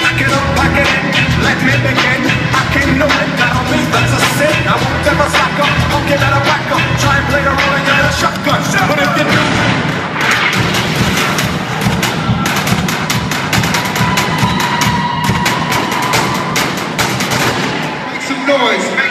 Pack it up, pack it in, let me begin. I can't know it down, that's a sin. I won't ever slack up, won't get out of whack up. Try and play the role and get a shotgun. But if you do. Make some noise, man.